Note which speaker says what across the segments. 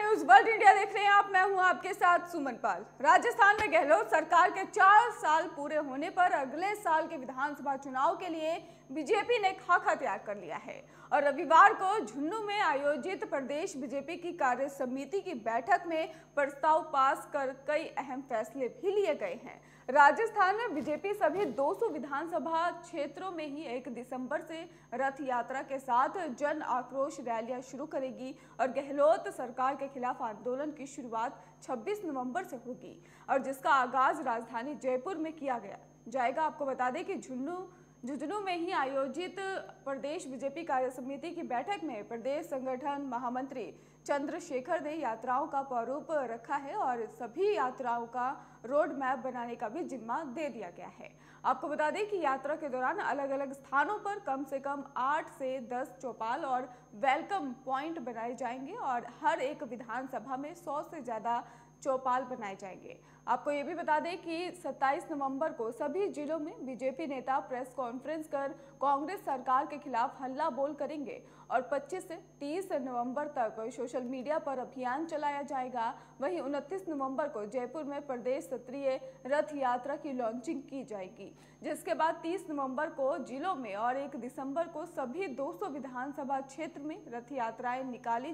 Speaker 1: News world India देख रहे हैं आप। मैं हूँ आपके साथ सुमन पाल। राजस्थान में गहलोत सरकार के चार साल पूरे होने पर अगले साल के विधानसभा चुनाव के लिए बीजेपी ने खाका तैयार कर लिया है और रविवार को झुन्नू में आयोजित प्रदेश बीजेपी की कार्य समिति की बैठक में प्रस्ताव पास कर कई अहम फैसले भी लिए गए हैं। राजस्थान में बीजेपी सभी 200 विधानसभा क्षेत्रों में ही 1 दिसंबर से रथ यात्रा के साथ जन आक्रोश रैलियाँ शुरू करेगी और गहलोत सरकार के खिलाफ आंदोलन की शुरुआत 26 नवंबर से होगी और जिसका आगाज़ राजधानी जयपुर में किया गया। जाएगा आपको बता दें कि झुन्नू झुंझुनू में ही आयोजित प्रदेश बीजेपी कार्य समिति की बैठक में प्रदेश संगठन महामंत्री चंद्रशेखर ने यात्राओं का प्रारूप रखा है और सभी यात्राओं का रोड मैप बनाने का भी जिम्मा दे दिया गया है। आपको बता दें कि यात्रा के दौरान अलग अलग स्थानों पर कम से कम आठ से दस चौपाल और वेलकम पॉइंट बनाए जाएँगे और हर एक विधानसभा में सौ से ज़्यादा चौपाल बनाए जाएँगे। आपको ये भी बता दें कि 27 नवंबर को सभी जिलों में बीजेपी नेता प्रेस कॉन्फ्रेंस कर कांग्रेस सरकार के खिलाफ हल्ला बोल करेंगे और 25 से 30 नवंबर तक सोशल मीडिया पर अभियान चलाया जाएगा। वहीं 29 नवंबर को जयपुर में प्रदेश स्तरीय रथ यात्रा की लॉन्चिंग की जाएगी, जिसके बाद 30 नवंबर को जिलों में और 1 दिसंबर को सभी 200 विधानसभा क्षेत्र में रथ यात्राएँ निकाली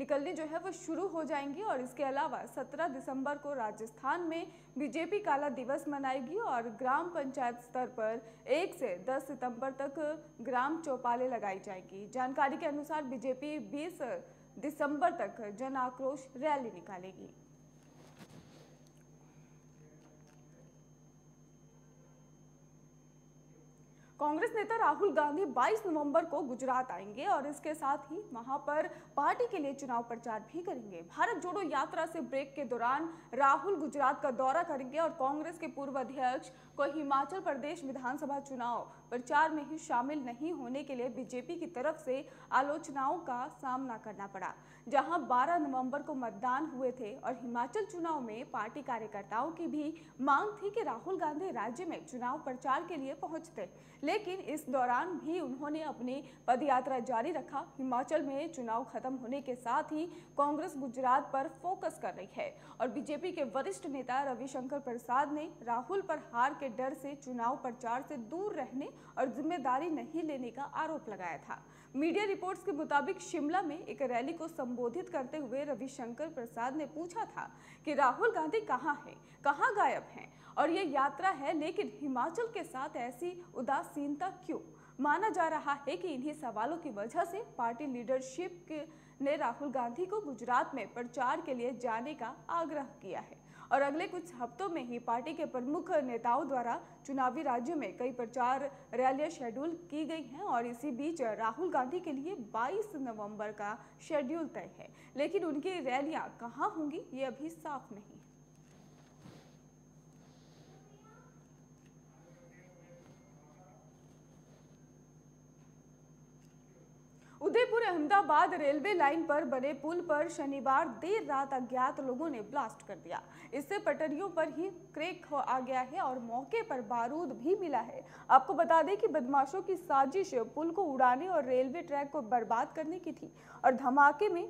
Speaker 1: निकलनी जो है वो शुरू हो जाएँगी और इसके अलावा 17 दिसंबर को राजस्थान में बीजेपी काला दिवस मनाएगी और ग्राम पंचायत स्तर पर 1 से 10 सितंबर तक ग्राम चौपाले लगाई जाएगी। जानकारी के अनुसार बीजेपी 20 दिसंबर तक जन आक्रोश रैली निकालेगी। कांग्रेस नेता राहुल गांधी 22 नवंबर को गुजरात आएँगे और इसके साथ ही वहाँ पर पार्टी के लिए चुनाव प्रचार भी करेंगे। भारत जोड़ो यात्रा से ब्रेक के दौरान राहुल गुजरात का दौरा करेंगे और कांग्रेस के पूर्व अध्यक्ष को हिमाचल प्रदेश विधानसभा चुनाव प्रचार में ही शामिल नहीं होने के लिए बीजेपी की तरफ़ से आलोचनाओं का सामना करना पड़ा, जहाँ 12 नवंबर को मतदान हुए थे और हिमाचल चुनाव में पार्टी कार्यकर्ताओं की भी मांग थी कि राहुल गांधी राज्य में चुनाव प्रचार के लिए पहुँचते। लेकिन इस दौरान भी उन्होंने अपनी पदयात्रा जारी रखा। हिमाचल में चुनाव खत्म होने के साथ ही कांग्रेस गुजरात पर फोकस कर रही है और बीजेपी के वरिष्ठ नेता रविशंकर प्रसाद ने राहुल पर हार के डर से, चुनाव प्रचार से दूर रहने और ज़िम्मेदारी नहीं लेने का आरोप लगाया था। मीडिया रिपोर्ट्स के मुताबिक शिमला में एक रैली को संबोधित करते हुए रविशंकर प्रसाद ने पूछा था कि राहुल गांधी कहाँ हैं, कहाँ गायब हैं? और ये यात्रा है, लेकिन हिमाचल के साथ ऐसी उदासीनता क्यों? माना जा रहा है कि इन्हीं सवालों की वजह से पार्टी लीडरशिप ने राहुल गांधी को गुजरात में प्रचार के लिए जाने का आग्रह किया है। और अगले कुछ हफ्तों में ही पार्टी के प्रमुख नेताओं द्वारा चुनावी राज्यों में कई प्रचार रैलियाँ शेड्यूल की गई हैं और इसी बीच राहुल गांधी के लिए 22 नवंबर का शेड्यूल तय है। लेकिन उनकी रैलियाँ कहाँ होंगी, ये अभी साफ़ नहीं उदयपुर अहमदाबाद रेलवे लाइन पर बने पुल पर शनिवार देर रात अज्ञात लोगों ने ब्लास्ट कर दिया। इससे पटरियों पर ही क्रेक आ गया है और मौके पर बारूद भी मिला है। आपको बता दें कि बदमाशों की साजिश पुल को उड़ाने और रेलवे ट्रैक को बर्बाद करने की थी और धमाके में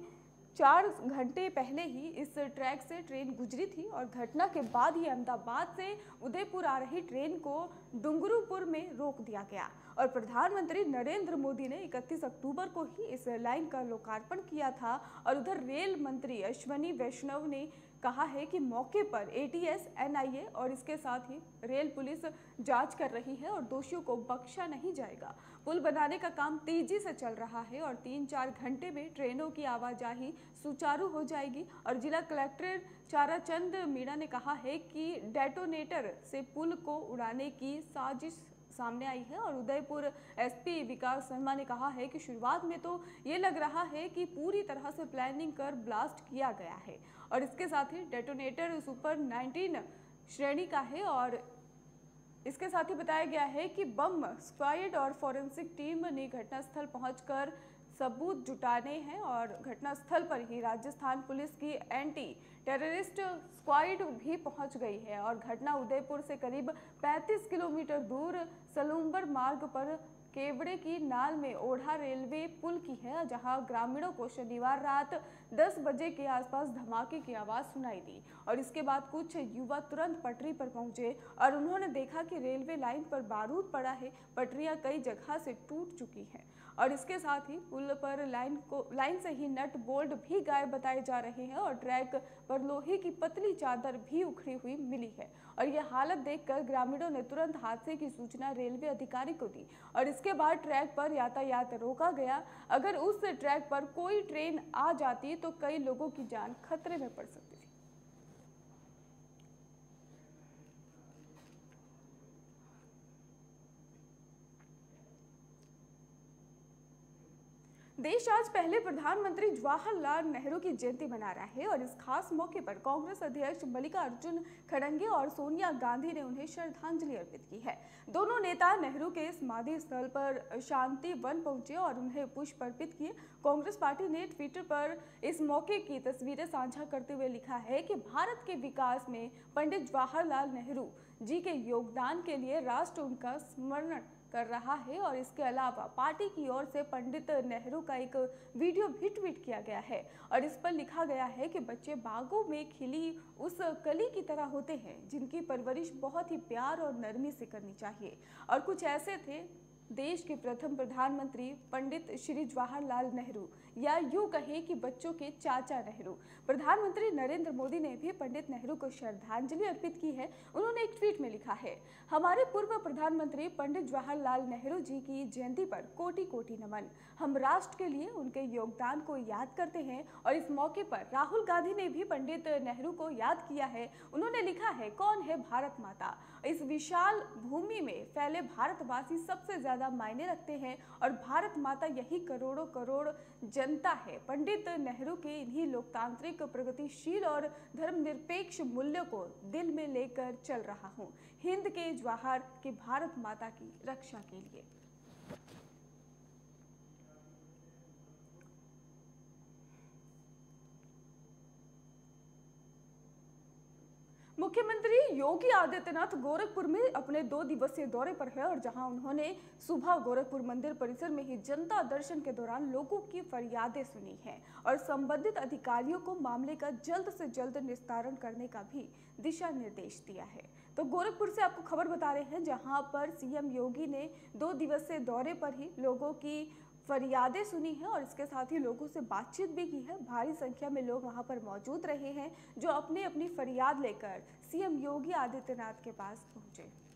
Speaker 1: चार घंटे पहले ही इस ट्रैक से ट्रेन गुजरी थी और घटना के बाद ही अहमदाबाद से उदयपुर आ रही ट्रेन को डुंगरूपुर में रोक दिया गया। और प्रधानमंत्री नरेंद्र मोदी ने 31 अक्टूबर को ही इस लाइन का लोकार्पण किया था और उधर रेल मंत्री अश्वनी वैष्णव ने कहा है कि मौके पर एटीएस, एनआईए और इसके साथ ही रेल पुलिस जाँच कर रही है और दोषियों को बख्शा नहीं जाएगा। पुल बनाने का काम तेज़ी से चल रहा है और तीन चार घंटे में ट्रेनों की आवाजाही सुचारू हो जाएगी। और जिला कलेक्टर चाराचंद मीणा ने कहा है कि डेटोनेटर से पुल को उड़ाने की साजिश सामने आई है और उदयपुर एसपी विकास शर्मा ने कहा है कि शुरुआत में तो ये लग रहा है कि पूरी तरह से प्लानिंग कर ब्लास्ट किया गया है। और इसके साथ ही डेटोनेटर सुपर 19 श्रेणी का है और इसके साथ ही बताया गया है कि बम स्क्वाइड और फॉरेंसिक टीम ने घटनास्थल पहुंचकर सबूत जुटाने हैं और घटनास्थल पर ही राजस्थान पुलिस की एंटी टेररिस्ट स्क्वाड भी पहुँच गई है और घटना उदयपुर से करीब 35 किलोमीटर दूर सलूम्बर मार्ग पर केवड़े की नाल में ओढ़ा रेलवे पुल की है, जहाँ ग्रामीणों को शनिवार रात 10 बजे के आसपास धमाके की आवाज़ सुनाई दी और इसके बाद कुछ युवा तुरंत पटरी पर पहुँचे और उन्होंने देखा कि रेलवे लाइन पर बारूद पड़ा है, पटरियाँ कई जगह से टूट चुकी हैं। और इसके साथ ही पुल पर लाइन को, लाइन से ही नट बोल्ट भी गायब बताए जा रहे हैं और ट्रैक पर लोहे की पतली चादर भी उखड़ी हुई मिली है। और यह हालत देखकर ग्रामीणों ने तुरंत हादसे की सूचना रेलवे अधिकारी को दी और इसके बाद ट्रैक पर यातायात रोका गया। अगर उस ट्रैक पर कोई ट्रेन आ जाती तो कई लोगों की जान खतरे में पड़ सकती थी। देश आज पहले प्रधानमंत्री जवाहरलाल नेहरू की जयंती मना रहा है और इस खास मौके पर कांग्रेस अध्यक्ष मल्लिकार्जुन खड़गे और सोनिया गांधी ने उन्हें श्रद्धांजलि अर्पित की है। दोनों नेता नेहरू के समाधि स्थल पर शांति वन पहुँचे और उन्हें पुष्प अर्पित किए। कांग्रेस पार्टी ने ट्विटर पर इस मौके की तस्वीरें साझा करते हुए लिखा है कि भारत के विकास में पंडित जवाहरलाल नेहरू जी के योगदान के लिए राष्ट्र उनका स्मरण कर रहा है और इसके अलावा पार्टी की ओर से पंडित नेहरू का एक वीडियो भी ट्वीट किया गया है और इस पर लिखा गया है कि बच्चे बागों में खिली उस कली की तरह होते हैं जिनकी परवरिश बहुत ही प्यार और नरमी से करनी चाहिए। और कुछ ऐसे थे देश के प्रथम प्रधानमंत्री पंडित श्री जवाहरलाल नेहरू। या यूँ कहें कि बच्चों के चाचा नेहरू। प्रधानमंत्री नरेंद्र मोदी ने भी पंडित नेहरू को श्रद्धांजलि अर्पित की है। उन्होंने एक ट्वीट में लिखा है, हमारे पूर्व प्रधानमंत्री पंडित जवाहरलाल नेहरू जी की जयंती पर कोटि कोटि नमन। हम राष्ट्र के लिए उनके योगदान को याद करते हैं और इस मौके पर राहुल गांधी ने भी पंडित नेहरू को याद किया है। उन्होंने लिखा है, कौन है भारत माता? इस विशाल भूमि में फैले भारतवासी सबसे ज़्यादा मायने रखते हैं और भारत माता यही करोड़ों करोड़ जनता है। पंडित नेहरू के इन्हीं लोकतांत्रिक प्रगतिशील और धर्मनिरपेक्ष मूल्यों को दिल में लेकर चल रहा हूँ। हिंद के जवाहर की भारत माता की रक्षा के लिए। मुख्यमंत्री योगी आदित्यनाथ गोरखपुर में अपने दो दिवसीय दौरे पर है और जहाँ उन्होंने सुबह गोरखपुर मंदिर परिसर में ही जनता दर्शन के दौरान लोगों की फरियादें सुनी हैं और संबंधित अधिकारियों को मामले का जल्द से जल्द निस्तारण करने का भी दिशा निर्देश दिया है। तो गोरखपुर से आपको खबर बता रहे हैं, जहाँ पर सीएम योगी ने दो दिवसीय दौरे पर ही लोगों की फरियादें सुनी हैं और इसके साथ ही लोगों से बातचीत भी की है। भारी संख्या में लोग वहाँ पर मौजूद रहे हैं, जो अपनी अपनी फरियाद लेकर सीएम योगी आदित्यनाथ के पास पहुँचे।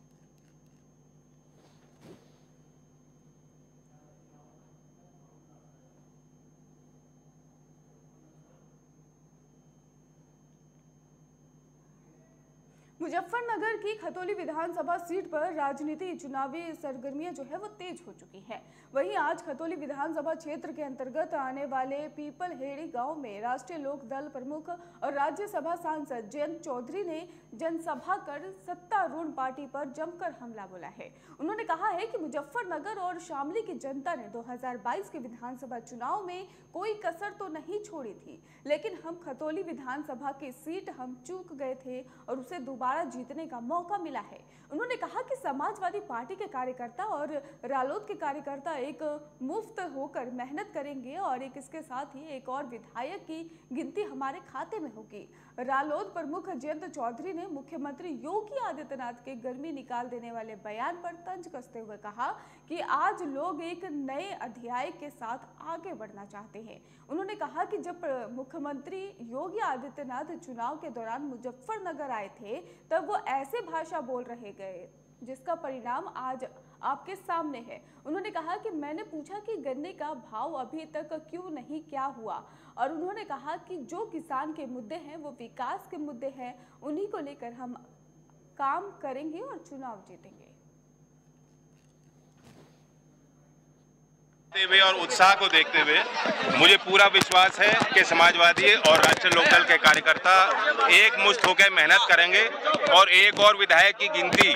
Speaker 1: मुजफ्फरनगर की खतौली विधानसभा सीट पर राजनीति चुनावी सरगर्मियाँ जो है वो तेज हो चुकी हैं। वहीं आज खतौली विधानसभा क्षेत्र के अंतर्गत आने वाले पीपल हेड़ी गाँव में राष्ट्रीय लोक दल प्रमुख और राज्यसभा सांसद जयंत चौधरी ने जनसभा कर सत्तारूढ़ पार्टी पर जमकर हमला बोला है। उन्होंने कहा है कि मुजफ्फरनगर और शामली की जनता ने 2022 के विधानसभा चुनाव में कोई कसर तो नहीं छोड़ी थी, लेकिन हम खतौली विधानसभा की सीट हम चूक गए थे और उसे दोबारा जीतने का मौका मिला है। उन्होंने कहा कि समाजवादी पार्टी के कार्यकर्ता और रालोद के कार्यकर्ता एक मुफ़्त होकर मेहनत करेंगे और एक इसके साथ ही एक और विधायक की गिनती हमारे खाते में होगी। रालोद प्रमुख जयंत चौधरी ने मुख्यमंत्री योगी आदित्यनाथ के गर्मी निकाल देने वाले बयान पर तंज कसते हुए कहा कि आज लोग एक नए अध्याय के साथ आगे बढ़ना चाहते हैं। उन्होंने कहा कि जब मुख्यमंत्री योगी आदित्यनाथ चुनाव के दौरान मुजफ्फरनगर आए थे तब वो ऐसे भाषा बोल रहे गए, जिसका परिणाम आज आपके सामने है। उन्होंने कहा कि मैंने पूछा कि गन्ने का भाव अभी तक क्यों नहीं क्या हुआ? और उन्होंने कहा कि जो किसान के मुद्दे हैं, वो विकास के मुद्दे हैं, उन्हीं को लेकर हम काम करेंगे और चुनाव जीतेंगे।
Speaker 2: हुए और उत्साह को देखते हुए मुझे पूरा विश्वास है कि समाजवादी और राष्ट्रीय लोकदल के कार्यकर्ता एक मुश्त होकर मेहनत करेंगे और एक और विधायक की गिनती।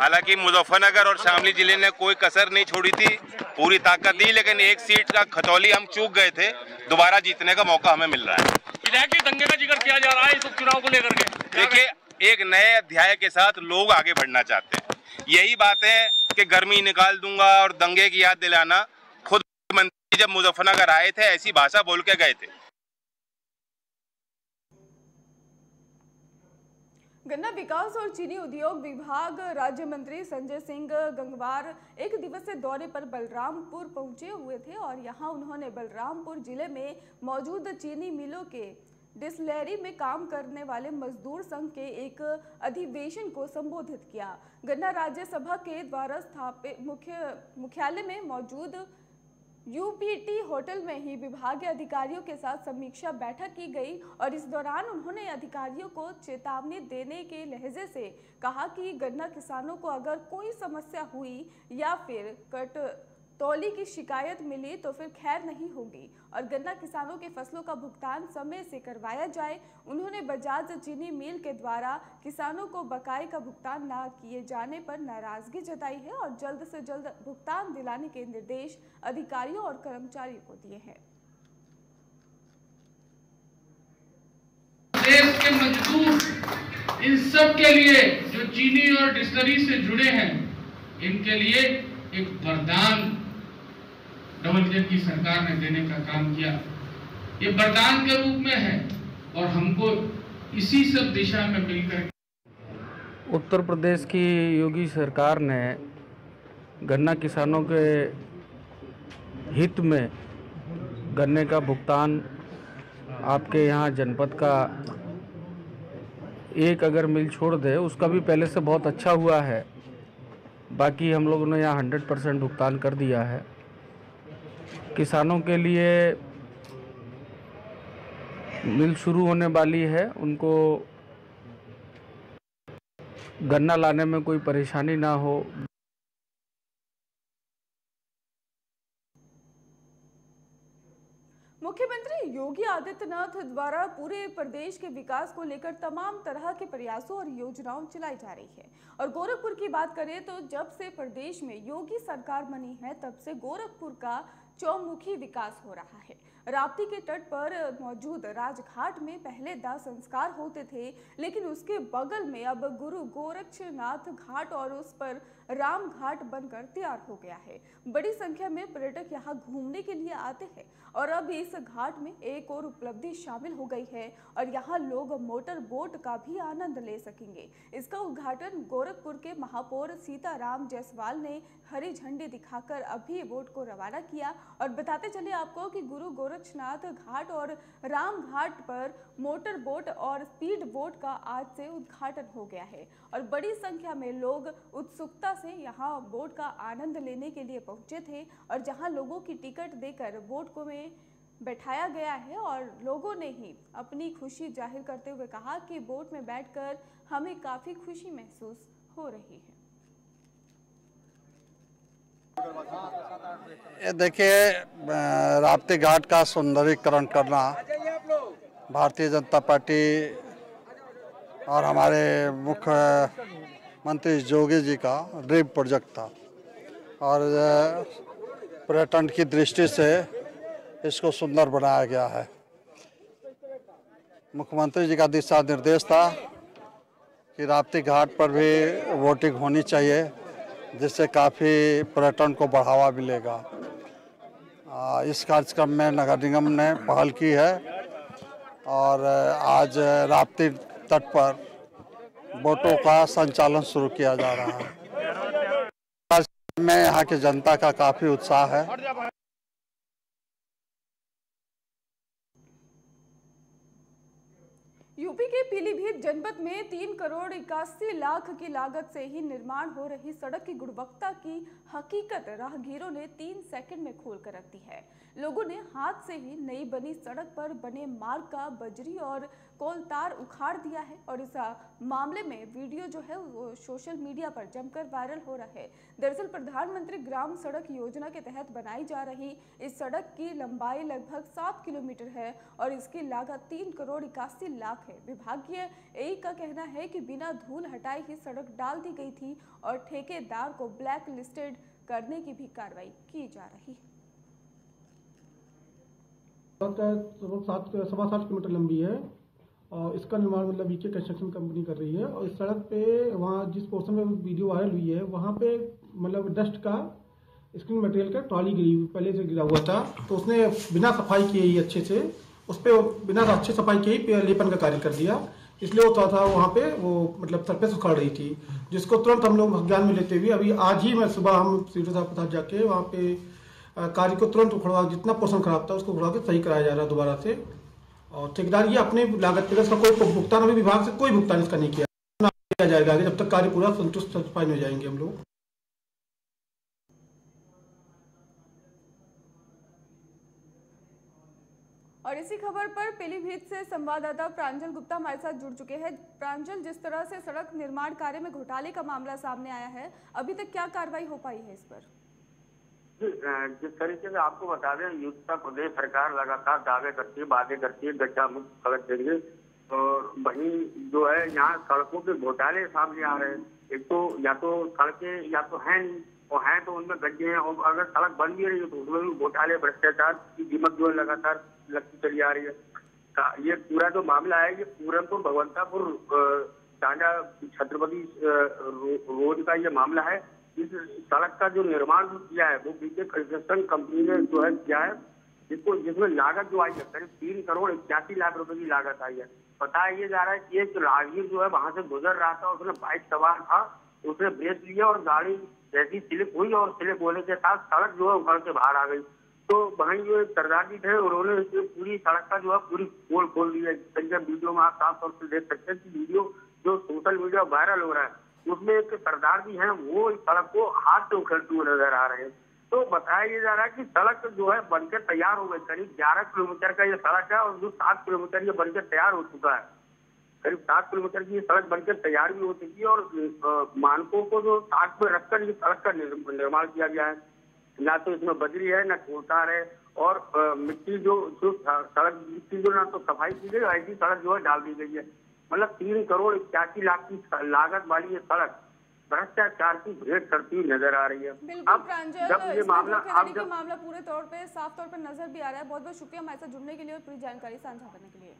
Speaker 2: हालाँकि मुजफ्फरनगर और शामली ज़िले ने कोई कसर नहीं छोड़ी थी पूरी ताकत दी लेकिन एक सीट का खतौली हम चूक गए थे। दोबारा जीतने का मौका हमें मिल रहा है।
Speaker 3: विधायक दंगे का ज़िक्र किया जा रहा है इस चुनाव को लेकर के।
Speaker 2: देखिए एक नए अध्याय के साथ लोग आगे बढ़ना चाहते हैं। यही बात है कि गर्मी निकाल दूँगा और दंगे की याद दिलाना। जब मुजफ्फरनगर आए थे, ऐसी भाषा बोल के गए थे।
Speaker 1: गन्ना विकास और चीनी उद्योग विभाग राज्य मंत्री संजय सिंह गंगवार एक दिवसीय दौरे पर बलरामपुर पहुँचे हुए थे और यहाँ उन्होंने बलरामपुर ज़िले में मौजूद चीनी मिलों के डिसलेरी में काम करने वाले मजदूर संघ के एक अधिवेशन को संबोधित किया। गन्ना राज्यसभा के द्वारा स्थापित मुख्य, मुख्यालय में मौजूद यूपीटी होटल में ही विभागीय अधिकारियों के साथ समीक्षा बैठक की गई और इस दौरान उन्होंने अधिकारियों को चेतावनी देने के लहजे से कहा कि गन्ना किसानों को अगर कोई समस्या हुई या फिर कट तौली की शिकायत मिली तो फिर खैर नहीं होगी और गन्ना किसानों के फ़सलों का भुगतान समय से करवाया जाए। उन्होंने बजाज चीनी मिल के द्वारा किसानों को बकाये का भुगतान न किए जाने पर नाराज़गी जताई है और जल्द से जल्द भुगतान दिलाने के निर्देश अधिकारियों और कर्मचारियों को दिए हैं।
Speaker 4: इन सब के लिए जो चीनी और डिस्टरी से जुड़े हैं, इनके लिए एक वरदान। डबल की सरकार ने देने का काम किया। ये वरदान के रूप में है और हमको इसी सब दिशा में मिलकर
Speaker 5: उत्तर प्रदेश की योगी सरकार ने गन्ना किसानों के हित में गन्ने का भुगतान आपके यहाँ जनपद का एक अगर मिल छोड़ दे, उसका भी पहले से बहुत अच्छा हुआ है। बाकी हम लोगों ने यहाँ हंड्रेड परसेंट भुगतान कर दिया है। किसानों के लिए मिल शुरू होने वाली है। उनको गन्ना लाने में कोई परेशानी ना हो।
Speaker 1: मुख्यमंत्री योगी आदित्यनाथ द्वारा पूरे प्रदेश के विकास को लेकर तमाम तरह के प्रयासों और योजनाओं चलाई जा रही है। और गोरखपुर की बात करें तो जब से प्रदेश में योगी सरकार बनी है, तब से गोरखपुर का चौमुखी विकास हो रहा है। राप्ती के तट पर मौजूद राजघाट में पहले दाह संस्कार होते थे, लेकिन उसके बगल में अब गुरु गोरक्षनाथ घाट और उस पर राम घाट बनकर तैयार हो गया है। बड़ी संख्या में पर्यटक यहाँ घूमने के लिए आते हैं और अब इस घाट में एक और उपलब्धि शामिल हो गई है और यहाँ लोग मोटर बोट का भी आनंद ले सकेंगे। इसका उद्घाटन गोरखपुर के महापौर सीताराम जायसवाल ने हरी झंडी दिखाकर अभी बोट को रवाना किया और बताते चले आपको कि गुरु गोरक्षनाथ घाट और राम घाट पर मोटर बोट और स्पीड बोट का आज से उद्घाटन हो गया है और बड़ी संख्या में लोग उत्सुकता से यहाँ बोट का आनंद लेने के लिए पहुँचे थे और जहाँ लोगों की टिकट देकर बोट को में बैठाया गया है और लोगों ने ही अपनी खुशी ज़ाहिर करते हुए कहा कि बोट में बैठकर हमें काफ़ी खुशी महसूस हो रही है।
Speaker 6: ये देखिए राप्ती घाट का सुंदरीकरण करना भारतीय जनता पार्टी और हमारे मुख्य मंत्री जोगी जी का ड्रीम प्रोजेक्ट था। और पर्यटन की दृष्टि से इसको सुंदर बनाया गया है। मुख्यमंत्री जी का दिशा निर्देश था कि राप्ती घाट पर भी वोटिंग होनी चाहिए, जिससे काफ़ी पर्यटन को बढ़ावा मिलेगा। इस कार्यक्रम में नगर निगम ने पहल की है। और आज राप्ती तट पर बोटों का संचालन शुरू किया जा रहा है। में यहाँ की जनता का काफ़ी उत्साह है।
Speaker 1: यूपी के पीलीभीत जनपद में तीन करोड़ इक्यासी लाख की लागत से ही निर्माण हो रही सड़क की गुणवत्ता की हकीकत राहगीरों ने तीन सेकंड में खोल कर रख दी है। लोगों ने हाथ से ही नई बनी सड़क पर बने मार्ग का बजरी और कोलतार उखाड़ दिया है और इस मामले में वीडियो जो है वो सोशल मीडिया पर जमकर वायरल हो रहा है। दरअसल प्रधानमंत्री ग्राम सड़क योजना के तहत बनाई जा रही इस सड़क की लंबाई लगभग सात किलोमीटर है और इसकी लागत तीन करोड़ इक्यासी लाख है। विभागीय ए का कहना है कि बिना धूल हटाए ही सड़क डाल दी गई थी और ठेकेदार को ब्लैक लिस्टेड करने की भी कार्रवाई की जा रही है।
Speaker 7: सवा सात किलोमीटर लंबी है। इसका निर्माण मतलब वीके कंस्ट्रक्शन कंपनी कर रही है और इस सड़क पे वहाँ जिस पोर्शन में वीडियो वायरल हुई है, वहाँ पे मतलब डस्ट का स्क्रीन मटेरियल का ट्रॉली गिरी पहले से गिरा हुआ था। तो उसने बिना सफ़ाई किए ही अच्छे से, उस पर बिना अच्छे सफ़ाई किए ही लेपन का कार्य कर दिया। इसलिए होता था वहाँ पे वो मतलब सरफेस उखाड़ रही थी, जिसको तुरंत हम लोग ज्ञान में लेते हुए अभी आज ही मैं सुबह हम सीधे साहब के जाके वहाँ पे कार्य को तुरंत उखड़वा, जितना पोर्सन खराब था उसको उखड़वा के सही कराया जा रहा है दोबारा से। और ठेकेदार, ये अपने लागत पे इसका कोई भुगतान, अभी विभाग से कोई भुगतान इसका नहीं किया। किया जाएगा जब तक कार्य पूरा संतुष्ट सेटिस्फाई हो जाएँगे हम लोग।
Speaker 1: और इसी खबर पर पीलीभीत से संवाददाता प्रांजल गुप्ता हमारे साथ जुड़ चुके हैं। प्रांजल, जिस तरह से सड़क निर्माण कार्य में घोटाले का मामला सामने आया है, अभी तक क्या कार्रवाई हो पाई है इस पर?
Speaker 8: जिस तरीके से आपको बता दें उत्तर प्रदेश सरकार लगातार दावे करती है, वादे करती है, गड्ढा मुक्त सड़क देंगे और वही जो है, यहाँ सड़कों के घोटाले सामने आ रहे हैं। एक तो या तो सड़कें या तो हैं नहीं, और हैं तो उनमें गड्ढे हैं। और अगर सड़क बन भी रही है तो उसमें भी घोटाले, भ्रष्टाचार की कीमत जो है, लगातार लगती चली आ रही है। ये पूरा जो मामला है, ये पूरनपुर भगवंतापुर टांडा, छत्रपति रोड का ये मामला है। इस सड़क का जो निर्माण जो किया है, वो बीके कंस्ट्रक्शन कंपनी ने जो है किया है, जिसको, जिसमें लागत जो आई है, करीब तीन करोड़ इक्यासी लाख रुपए की लागत आई है। बताया ये जा रहा है कि एक राहगीर जो है, वहाँ से गुजर रहा था, उसने बाइक सवार था, उसने ब्रेक लिया और गाड़ी जैसी स्लिप हुई और स्लिप होने के साथ सड़क जो है उखड़ के बाहर आ गई। तो वहीं जो एक सरदारजी थे, उन्होंने पूरी सड़क का जो है, पूरी पोल खोल दी है वीडियो में आप साफ़ तौर से देख सकते हैं कि वीडियो जो सोशल मीडिया वायरल हो रहा है उसमें एक सरदार जी हैं, वो इस सड़क को हाथ से उखड़ते हुए नज़र आ रहे हैं। तो बताया ये जा रहा है कि सड़क जो है बनकर तैयार हो गई। करीब ग्यारह किलोमीटर का ये सड़क है और जो सात किलोमीटर ये बनकर तैयार हो चुका है। करीब सात किलोमीटर की ये सड़क बनकर तैयार भी हो चुकी है और मानकों को जो साथ में रखकर ये सड़क का निर्माण किया गया है। ना तो इसमें बजरी है, ना कोटार है और मिट्टी जो जो सड़क, मिट्टी जो ना तो सफ़ाई की गई, ऐसी सड़क जो है डाल दी गई है। मतलब तीन करोड़ इक्यासी लाख की लागत वाली ये सड़क भ्रष्टाचार की भेंट करती हुई नज़र आ रही है। अब जब ये मामला
Speaker 1: आप
Speaker 8: अब जब
Speaker 1: मामला पूरे तौर पे साफ़ तौर पर नज़र भी आ रहा है। बहुत बहुत शुक्रिया हमारे साथ जुड़ने के लिए और पूरी जानकारी साझा करने के लिए।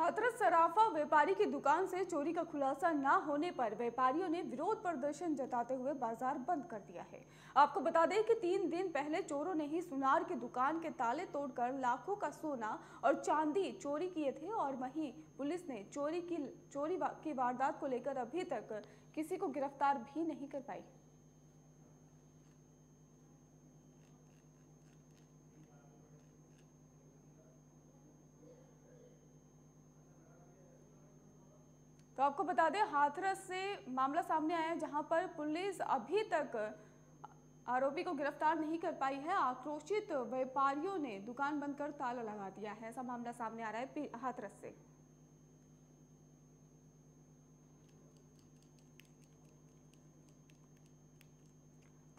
Speaker 1: हाथरस सराफा व्यापारी की दुकान से चोरी का खुलासा न होने पर व्यापारियों ने विरोध प्रदर्शन जताते हुए बाज़ार बंद कर दिया है। आपको बता दें कि तीन दिन पहले चोरों ने ही सुनार की दुकान के ताले तोड़कर लाखों का सोना और चांदी चोरी किए थे और वहीं पुलिस ने चोरी की चोरी की वारदात को लेकर अभी तक किसी को गिरफ़्तार भी नहीं कर पाई। तो आपको बता दें, हाथरस से मामला सामने आया है जहाँ पर पुलिस अभी तक आरोपी को गिरफ़्तार नहीं कर पाई है। आक्रोशित व्यापारियों ने दुकान बंद कर ताला लगा दिया है। ऐसा मामला सामने आ रहा है हाथरस से।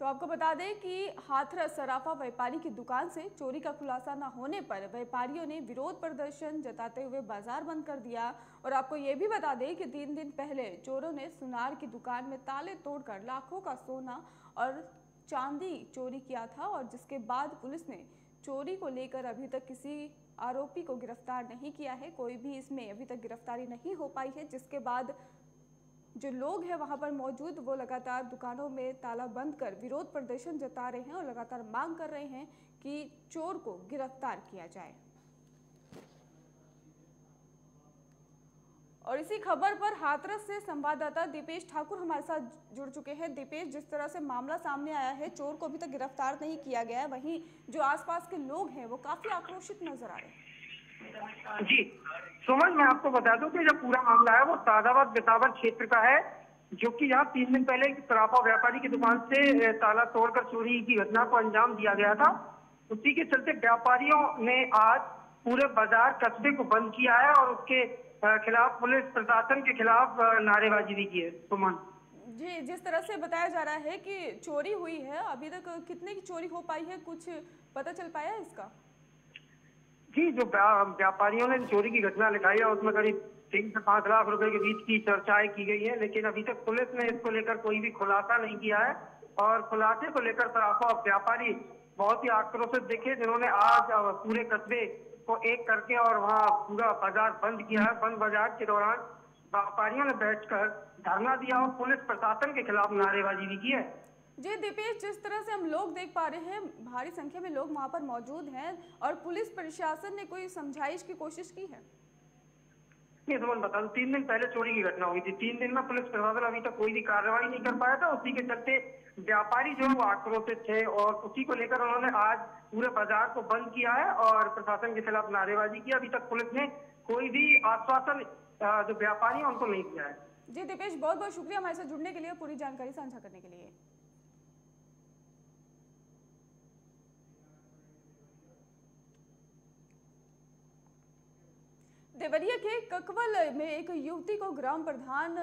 Speaker 1: तो आपको बता दें कि हाथरस, सराफा व्यापारी की दुकान से चोरी का खुलासा न होने पर व्यापारियों ने विरोध प्रदर्शन जताते हुए बाज़ार बंद कर दिया। और आपको ये भी बता दें कि तीन दिन पहले चोरों ने सुनार की दुकान में ताले तोड़कर लाखों का सोना और चांदी चोरी किया था और जिसके बाद पुलिस ने चोरी को लेकर अभी तक किसी आरोपी को गिरफ़्तार नहीं किया है। कोई भी इसमें अभी तक गिरफ्तारी नहीं हो पाई है, जिसके बाद जो लोग हैं वहाँ पर मौजूद, वो लगातार दुकानों में ताला बंद कर विरोध प्रदर्शन जता रहे हैं और लगातार मांग कर रहे हैं कि चोर को गिरफ़्तार किया जाए। और इसी खबर पर हाथरस से संवाददाता दीपेश ठाकुर हमारे साथ जुड़ चुके हैं। दीपेश, जिस तरह से मामला सामने आया है, चोर को अभी तक गिरफ़्तार नहीं किया गया है। वहीं जो आसपास के लोग हैं, वो काफ़ी आक्रोशित नज़र आ रहे हैं।
Speaker 9: जी, सुमन, मैं आपको बता दूँ कि जो पूरा मामला है, वो सादाबाद बेतावर क्षेत्र का है, जो कि यहाँ तीन दिन पहले सराफा व्यापारी की दुकान से ताला तोड़कर चोरी की घटना को अंजाम दिया गया था। उसी के चलते व्यापारियों ने आज पूरे बाज़ार कस्बे को बंद किया है और उसके खिलाफ पुलिस प्रशासन के खिलाफ नारेबाजी भी की है। सुमन।
Speaker 1: जी, जिस तरह से बताया जा रहा है कि चोरी हुई है, अभी तक कितने की चोरी हो पाई है, कुछ पता चल पाया है इसका?
Speaker 9: जी, जो व्यापारियों ने चोरी की घटना लिखाई है, उसमें करीब तीन से पाँच लाख रुपए के बीच की चर्चाएँ की गई है, लेकिन अभी तक पुलिस ने इसको लेकर कोई भी खुलासा नहीं किया है। और खुलासे को लेकर सराफा व्यापारी बहुत ही आक्रोशित दिखे, जिन्होंने आज पूरे कस्बे को एक करके और वहाँ पूरा बाज़ार बंद किया है। बंद बाज़ार के दौरान व्यापारियों ने बैठकर धरना दिया और पुलिस प्रशासन के खिलाफ नारेबाजी भी की है।
Speaker 1: जी दीपेश जिस तरह से हम लोग देख पा रहे हैं भारी संख्या में लोग वहाँ पर मौजूद हैं और पुलिस प्रशासन ने कोई समझाइश की कोशिश की है?
Speaker 9: सुमन बता दूँ तीन दिन पहले चोरी की घटना हुई थी। तीन दिन में पुलिस प्रशासन अभी तक कोई भी कार्रवाई नहीं कर पाया था। उसी के चलते व्यापारी जो है वो आक्रोशित थे और उसी को लेकर उन्होंने आज पूरे बाज़ार को बंद किया है और प्रशासन के खिलाफ नारेबाजी की। अभी तक पुलिस ने कोई भी आश्वासन जो व्यापारी है उनको नहीं दिया है।
Speaker 1: जी दीपेश बहुत बहुत शुक्रिया हमारे साथ जुड़ने के लिए पूरी जानकारी साझा करने के लिए। देवरिया के ककवल में एक युवती को ग्राम प्रधान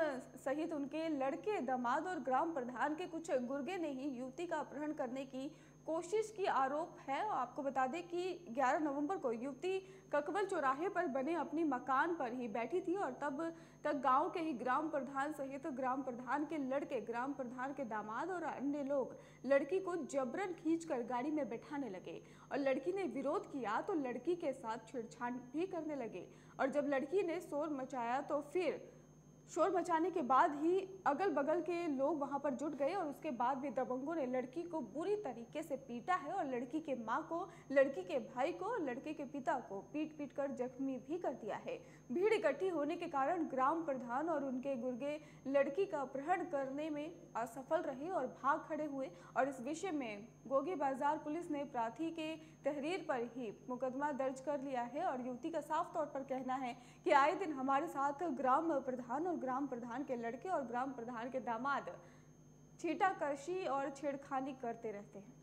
Speaker 1: सहित उनके लड़के दामाद और ग्राम प्रधान के कुछ गुर्गे ने ही युवती का अपहरण करने की कोशिश की आरोप है। आपको बता दें कि 11 नवंबर को युवती ककवल चौराहे पर बने अपनी मकान पर ही बैठी थी और तब तक गाँव के ही ग्राम प्रधान सहित तो ग्राम प्रधान के लड़के, ग्राम प्रधान के दामाद और अन्य लोग लड़की को जबरन खींचकर गाड़ी में बैठाने लगे और लड़की ने विरोध किया तो लड़की के साथ छेड़छाड़ भी करने लगे और जब लड़की ने शोर मचाया तो फिर शोर मचाने के बाद ही अगल बगल के लोग वहाँ पर जुट गए और उसके बाद भी दबंगों ने लड़की को बुरी तरीके से पीटा है और लड़की के माँ को, लड़की के भाई को लड़के के पिता को पीट पीट कर जख्मी भी कर दिया है। भीड़ इकट्ठी होने के कारण ग्राम प्रधान और उनके गुर्गे लड़की का अपहरण करने में असफल रहे और भाग खड़े हुए और इस विषय में गोगी बाज़ार पुलिस ने प्रार्थी के तहरीर पर ही मुकदमा दर्ज कर लिया है और युवती का साफ़ तौर पर कहना है कि आए दिन हमारे साथ ग्राम प्रधान और ग्राम प्रधान के लड़के और ग्राम प्रधान के दामाद छीटाकशी और छेड़खानी करते रहते हैं।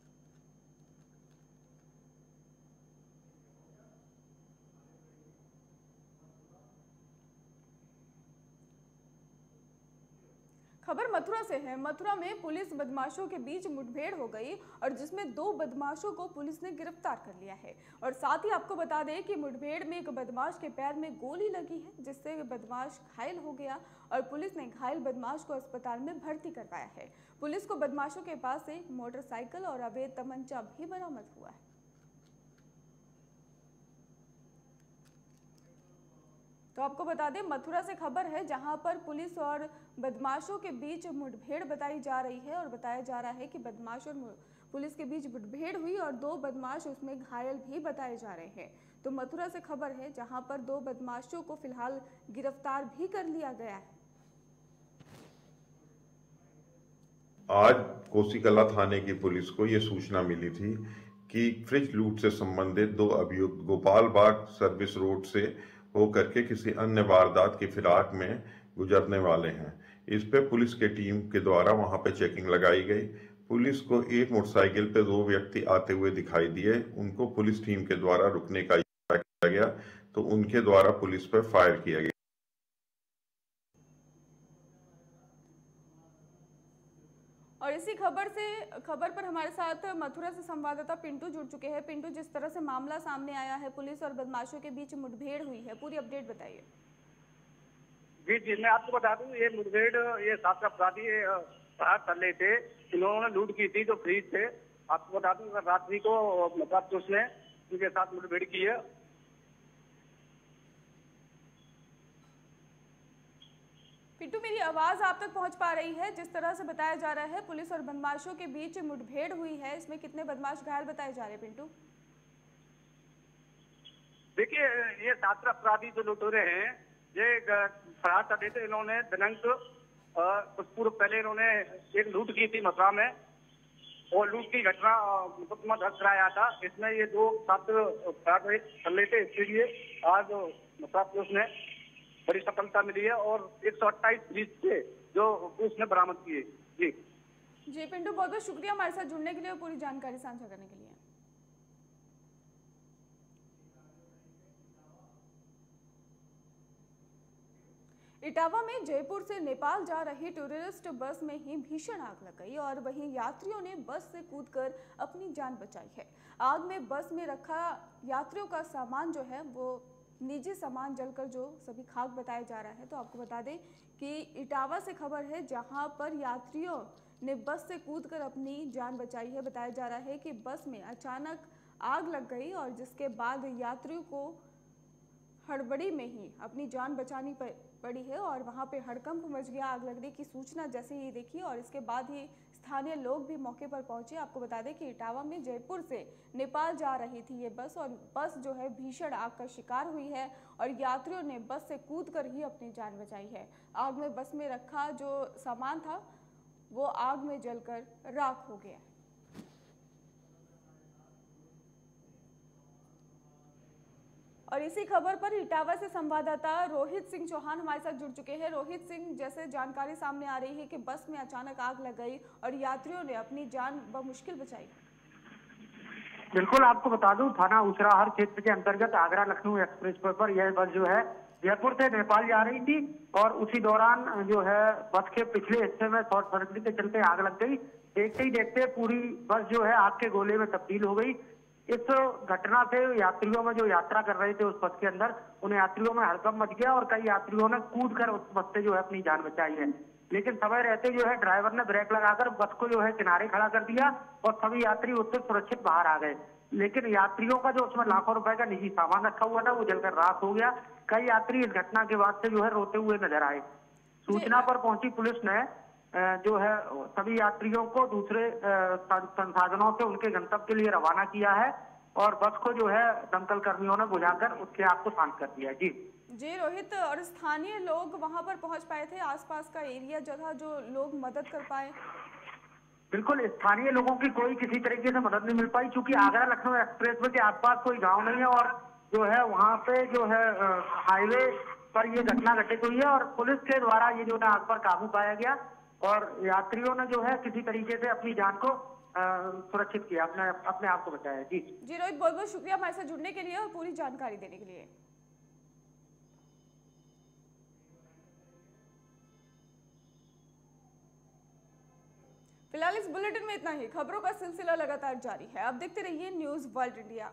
Speaker 1: खबर मथुरा से है। मथुरा में पुलिस बदमाशों के बीच मुठभेड़ हो गई और जिसमें दो बदमाशों को पुलिस ने गिरफ़्तार कर लिया है। और साथ ही आपको बता दें कि मुठभेड़ में एक बदमाश के पैर में गोली लगी है, जिससे बदमाश घायल हो गया और पुलिस ने घायल बदमाश को अस्पताल में भर्ती करवाया है। पुलिस को बदमाशों के पास से एक मोटरसाइकिल और अवैध तमंचा भी बरामद हुआ है। तो आपको बता दें, मथुरा से खबर है जहाँ पर पुलिस और बदमाशों के बीच मुठभेड़ बताई जा रही है और बताया जा रहा है कि बदमाश और पुलिस के बीच मुठभेड़ हुई और दो बदमाश उसमें घायल भी बताए जा रहे हैं। तो मथुरा से खबर है जहाँ पर दो बदमाशों को फ़िलहाल गिरफ़्तार भी कर लिया गया है।
Speaker 10: आज कोसीकला थाने की पुलिस को ये सूचना मिली थी कि फ्रिज लूट से संबंधित दो अभियुक्त गोपाल बाग सर्विस रोड से होकर के किसी अन्य वारदात की फिराक में गुजरने वाले हैं। इस पे पुलिस के टीम के द्वारा वहाँ पे चेकिंग लगाई गई। पुलिस को एक मोटरसाइकिल पे दो व्यक्ति आते हुए दिखाई दिए। उनको पुलिस टीम के द्वारा रुकने का किया गया। तो उनके द्वारा पुलिस पर फायर किया गया
Speaker 1: और इसी खबर से, खबर पर हमारे साथ मथुरा से संवाददाता पिंटू जुड़ चुके हैं। पिंटू, जिस तरह से मामला सामने आया है, पुलिस और बदमाशों के बीच मुठभेड़ हुई है, पूरी अपडेट बताइए।
Speaker 11: जी जी, मैं आपको बता दूँ, ये मुठभेड़, ये सात अपराधी कर रहे थे। इन्होंने लूट की थी, जो फ्रीज थे। आपको बता दूँ, रात्रि को मतलब पुलिस ने उनके साथ मुठभेड़ की है।
Speaker 1: पिंटू मेरी आवाज़ आप तक पहुँच पा रही है। जिस तरह से बताया जा रहा है, पुलिस और बदमाशों के बीच मुठभेड़ हुई है। इसमें कितने बदमाश घायल बताए जा रहे हैं, पिंटू?
Speaker 11: देखिए, ये छात्र अपराधी जो लुटेरे हैं, ये फरार कर थे इन्होंने दिनांक कुछ पूर्व पहले इन्होंने एक लूट की थी मथुरा में। और लूट की घटना मुकदमा दर्ज कराया था। इसमें ये दो छात्र फरार कर थे इसके लिए। आज मथुरा पुलिस ने बड़ी सफलता मिली है और एक सौ अट्ठाईस ब्रिज थे जो पुलिस ने बरामद किए जी।
Speaker 1: जी, पिंटू, बहुत बहुत शुक्रिया हमारे साथ जुड़ने के लिए और पूरी जानकारी साझा करने के लिए। इटावा में जयपुर से नेपाल जा रही टूरिस्ट बस में ही भीषण आग लग गई और वहीं यात्रियों ने बस से कूदकर अपनी जान बचाई है। आग में बस में रखा यात्रियों का सामान जो है वो निजी सामान जलकर जो सभी खाक बताया जा रहा है तो आपको बता दें कि इटावा से खबर है, जहाँ पर यात्रियों ने बस से कूदकर अपनी जान बचाई है। बताया जा रहा है कि बस में अचानक आग लग गई और जिसके बाद यात्रियों को हड़बड़ी में ही अपनी जान बचानी पड़ी है और वहाँ पे हड़कंप मच गया, आग लगने की सूचना जैसे ही देखी और इसके बाद ही स्थानीय लोग भी मौके पर पहुँचे। आपको बता दें कि इटावा में जयपुर से नेपाल जा रही थी ये बस और बस जो है भीषण आग का शिकार हुई है और यात्रियों ने बस से कूद कर ही अपनी जान बचाई है। आग में बस में रखा जो सामान था, वो आग में जलकर राख हो गया। और इसी खबर पर इटावा से संवाददाता रोहित सिंह चौहान हमारे साथ जुड़ चुके हैं। रोहित सिंह, जैसे जानकारी सामने आ रही है कि बस में अचानक आग लग गई और यात्रियों ने अपनी जान बमुश्किल बचाई।
Speaker 9: बिल्कुल, आपको बता दूँ, थाना उसराहर क्षेत्र के अंतर्गत आगरा लखनऊ एक्सप्रेस पर यह बस जो है, जयपुर से नेपाल जा रही थी और उसी दौरान जो है, बस के पिछले हिस्से में शॉर्ट सर्किट के चलते आग लग गई। देखते ही देखते पूरी बस जो है, आग के गोले में तब्दील हो गई। इस घटना से यात्रियों में जो यात्रा कर रहे थे उस बस के अंदर उन यात्रियों में हड़कम मच गया और कई यात्रियों ने कूद कर उस बस से जो है अपनी जान बचाई है। लेकिन समय रहते जो है ड्राइवर ने ब्रेक लगाकर बस को जो है किनारे खड़ा कर दिया और सभी यात्री उससे सुरक्षित बाहर आ गए। लेकिन यात्रियों का जो उसमें लाखों रुपए का निजी सामान रखा हुआ था वो जलकर राख हो गया। कई यात्री इस घटना के बाद से जो है रोते हुए नज़र आए। सूचना पर पहुँची पुलिस ने जो है सभी यात्रियों को दूसरे संसाधनों से उनके गंतव्य के लिए रवाना किया है और बस को जो है दमकल कर्मियों ने बुझाकर उसके आग को शांत कर दिया जी।
Speaker 1: जी रोहित और स्थानीय लोग वहाँ पर पहुँच पाए थे? आसपास का एरिया जो था जो लोग मदद कर पाए?
Speaker 9: बिल्कुल स्थानीय लोगों की कोई किसी तरीके से मदद नहीं मिल पाई क्योंकि आगरा लखनऊ एक्सप्रेस वे के आसपास कोई गाँव नहीं है और जो है वहाँ पे जो है हाईवे पर ये घटना घटित हुई है और पुलिस के द्वारा ये जो है आग पर काबू पाया गया। और यात्रियों ने जो है किसी तरीके से अपनी जान को सुरक्षित किया, अपने अपने आप को बचाया। जी।
Speaker 1: जी, रोहित, बहुत बहुत शुक्रिया हमारे साथ जुड़ने के लिए और पूरी जानकारी देने के लिए। फ़िलहाल इस बुलेटिन में इतना ही। खबरों का सिलसिला लगातार जारी है। आप देखते रहिए न्यूज़ वर्ल्ड इंडिया।